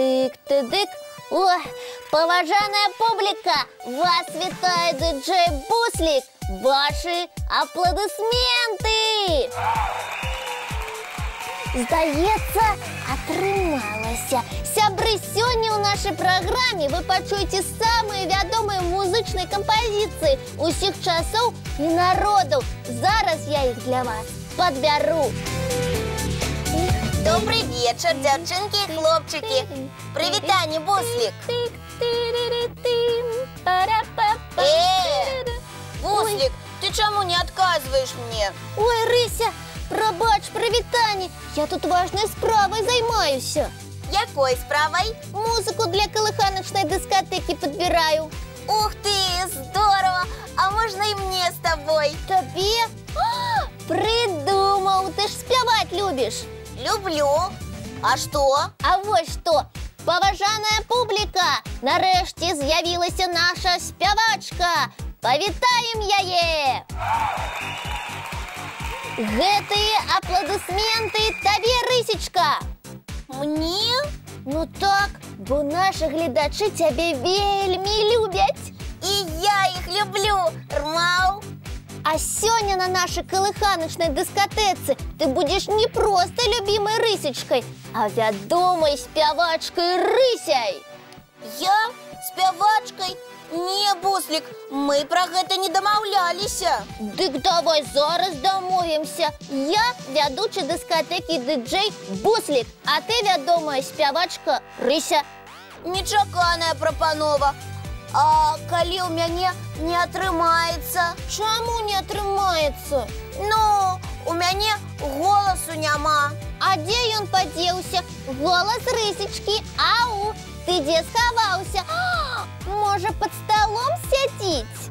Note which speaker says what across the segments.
Speaker 1: дык. Ой, поважаная публика, вас вітає диджей Буслік. Ваші аплодисменти. Здається, атрымалася. Сябры, сёння ў нашай праграме вы пачуеце самыя вядомыя музычныя кампазіцыі усіх часоў і народаў. Зараз я іх для вас падбяру.
Speaker 2: Добрый вечер, девчонки и хлопчики. Привитание, Буслик. Э, Буслик, ты чему не отказываешь мне?
Speaker 1: Ой, Рыся, прабач, прывітанне. Я тут важнай справай займаюся.
Speaker 2: Якой справой?
Speaker 1: Музыку для калыханачнай дыскатэкі падбіраю.
Speaker 2: Ух ты, здорово! А можно и мне с тобой?
Speaker 1: Табе? А, Прыдумаў, ты ж спяваць любіш.
Speaker 2: Люблю. А что?
Speaker 1: А вось што, паважаная публіка, нарэшце з'явілася наша спявачка. Павітаем яе! Гэтыя апладысменты табе рысечка.
Speaker 2: Мне?
Speaker 1: Ну так, бо нашы гледачы цябе вельмі любяць.
Speaker 2: И я их люблю. Рмау.
Speaker 1: А сёння на нашай калыханачнай дыскатэцы ты будзеш не проста любімай рысечкай, а вядомай спявачкай рысяй.
Speaker 2: Я? Спявачкой? Не, Буслик, мы про гэта не домаўляліся.
Speaker 1: Дык давай зараз дамовімся. Я вядучы дыскатэкі дыджэй Буслік, а ты вядомая спявачка Рыся.
Speaker 2: Нечаканая прапанова. А калі ў мяне не атрымаецца?
Speaker 1: Чаму не атрымаецца?
Speaker 2: Ну, у мяне голасу няма.
Speaker 1: А дзе ён падзеўся? Голас рысечкі, ау, ты дзе схаваўся? А, Можа, пад сталом сядзіць?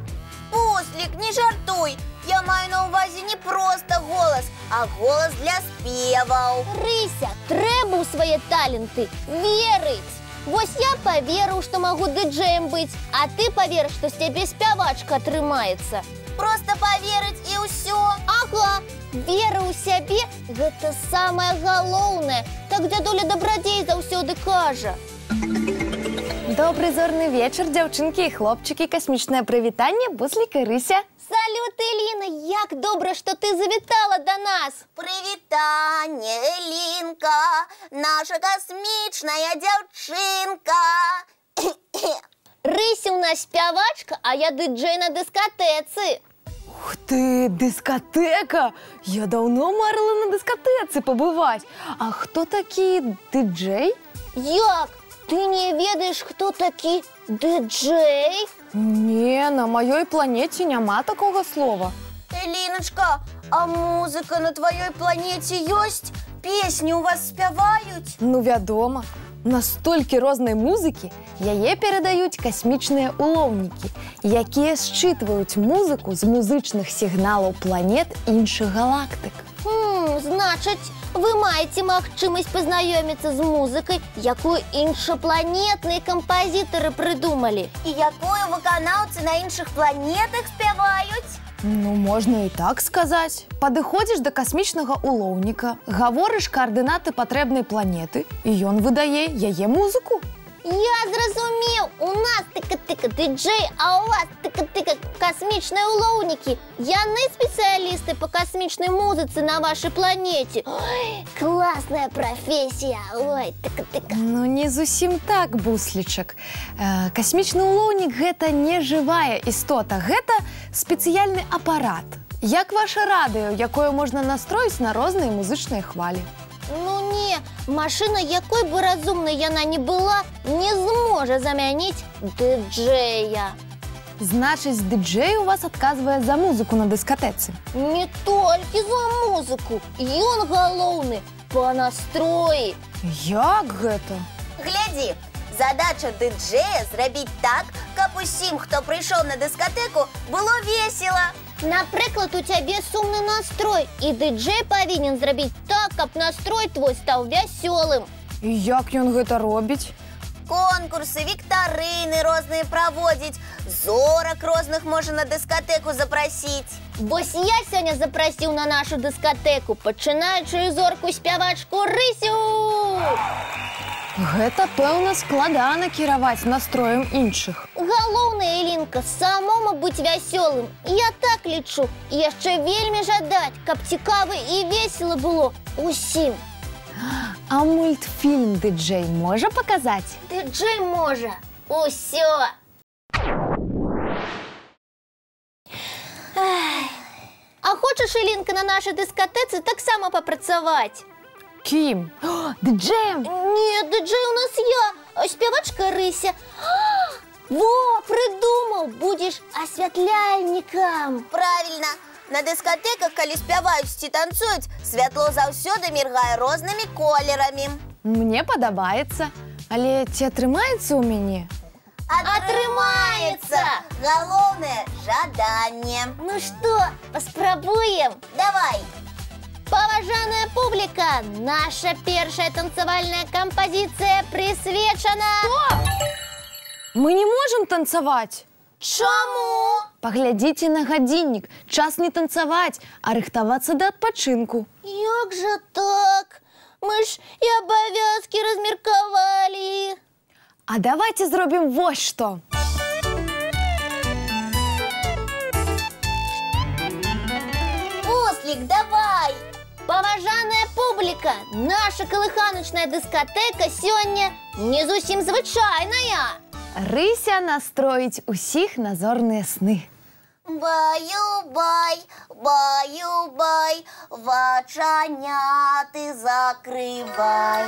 Speaker 2: Буслик, не жартуй. Я маю на увазе не просто голас, а голас для спеваў.
Speaker 1: Рыся, трэба ў свае таленты верыць. Вось я паверыў, што магу дыджэем быць, а ты паверыш, што з цябе спявачка атрымаецца.
Speaker 2: Просто поверыць і ўсё.
Speaker 1: Ага, вера ў сябе гэта самае галоўнае. Так дзядуля дабрадзей заўсёды кажа.
Speaker 3: Добрый зорны вечар, дзяўчынкі і хлопчыкі, касмічнае прывітанне, буслік і рыся.
Speaker 1: Салют, Эліна, як добра, што ты завітала да нас.
Speaker 2: Прывітанне, Элінка, наша касмічная дзяўчынка.
Speaker 1: Рыся ў нас спявачка, а я дыджэй на дыскатэцы.
Speaker 3: Ух ты, дыскатэка! Я даўно марыла на дыскатэцы пабываць. А хто такі дыджэй?
Speaker 1: Як? Ты не ведаеш, хто такі дыджэй?
Speaker 3: Не, на маёй планеце няма такога слова.
Speaker 2: Эліночка, а музыка на тваёй планеце ёсць? Песні ў вас спяваюць?
Speaker 3: Ну, вядома, настолькі рознай музыкі яе перадаюць касмічныя улоўнікі, якія счытваюць музыку з музычных сігналаў планет іншых галактык.
Speaker 1: Хм, значыць, вы маеце магчымасць пазнаёміцца з музыкай, якую іншапланетныя кампазітары прыдумалі.
Speaker 2: І якую выканаўцы на іншых планетах спяваюць?
Speaker 3: Ну, можна і так сказаць. Падыходзіш да касмічнага улоўніка, гаворыш каардынаты патрэбнай планеты, і ён выдае яе музыку.
Speaker 1: Я зразумеў, у нас тыка-тыка дыджэй, а у вас тыка-тыка касмічныя улоўнікі. Яны спецыялісты па касмічнай музыцы на вашай планеце. Ой, класная прафесія. Ой, тыка-тыка.
Speaker 3: Ну не зусім так, буслічак. Э, касмічны улоўнік гэта не жывая істота, гэта спецыяльны апарат. Як ваше радыё, якое можна настроіць на розныя музычныя хвалі.
Speaker 1: Ну не, машына, якой бы разумнай яна не была, не зможа замяніць дыджэя.
Speaker 3: Значыць, дыджэй у вас адказвае за музыку на дыскатэцы.
Speaker 1: Не толькі за музыку, ён галоўны па настроі.
Speaker 3: Як гэта?
Speaker 2: Глядзі, задача дыджэя зрабіць так, каб усім, хто прыйшоў на дыскатэку, было весела.
Speaker 1: Напрыклад, у цябе сумны настрой, і дыджэй павінен зрабіць так, каб настрой твой стаў вясёлым.
Speaker 3: І як ён гэта робіць?
Speaker 2: Конкурсы, віктарыны розныя праводзіць, зорак розных можа на дыскатэку запрасіць.
Speaker 1: Вось я сёння запрасіў на нашу дыскатэку пачынаючую зорку спявачку рысю.
Speaker 3: Гэта пэўна складана кіраваць настроем іншых.
Speaker 1: Галоўнае, Элінка, самому быць вясёлым. Я так лічу. І яшчэ вельмі жадаць, каб цікава і весела было усім.
Speaker 3: А мультфільм дыджэй можа паказаць?
Speaker 1: Дыджэй можа. Усё. Ай. А хочаш, Элінка, на нашай дыскатэцы таксама папрацаваць?
Speaker 3: Кім? О, Дыджэем!
Speaker 1: Не, дыджэй у нас я, спявачка Рыся. А, Во, придумал, будешь освятляльником.
Speaker 2: Правильно. На дыскатэках, калі спяваюць ці танцуюць, святло заўсёды міргае рознымі колерамі.
Speaker 3: Мне падабаецца. Але ці атрымаецца ў мяне?
Speaker 1: Атрымаецца!
Speaker 2: Галоўнае жаданне.
Speaker 1: Ну что, паспрабуем?
Speaker 2: Давай.
Speaker 1: Паважаная публіка, наша першая танцавальная кампазіцыя прысвечана.
Speaker 3: Мы не можам танцаваць.
Speaker 1: Чаму?
Speaker 3: Паглядзіце на гадзіннік. Час не танцаваць, а рыхтавацца да адпачынку.
Speaker 1: Як жа так? Мы ж і абавязкі размеркавалі.
Speaker 3: А давайте зробім вось што.
Speaker 1: публіка, наша калыханачная дыскатэка сёння не зусім звычайная.
Speaker 3: Рыся настроіць усіх на зорныя сны.
Speaker 2: Баю-бай, баю-бай, вачаняты закрывай.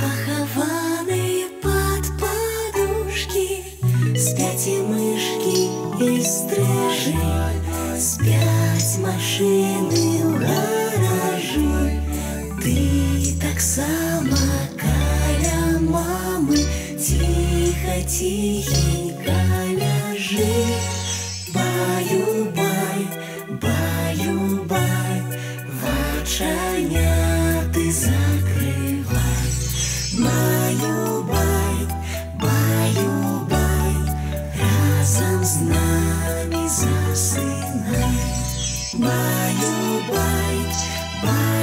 Speaker 4: Похованы под подушки. Спять и мышки и стрижи Спять машины в гаражи. Ты так сама каля мамы Тихо, тихенько ляжи Баю-бай, баю-бай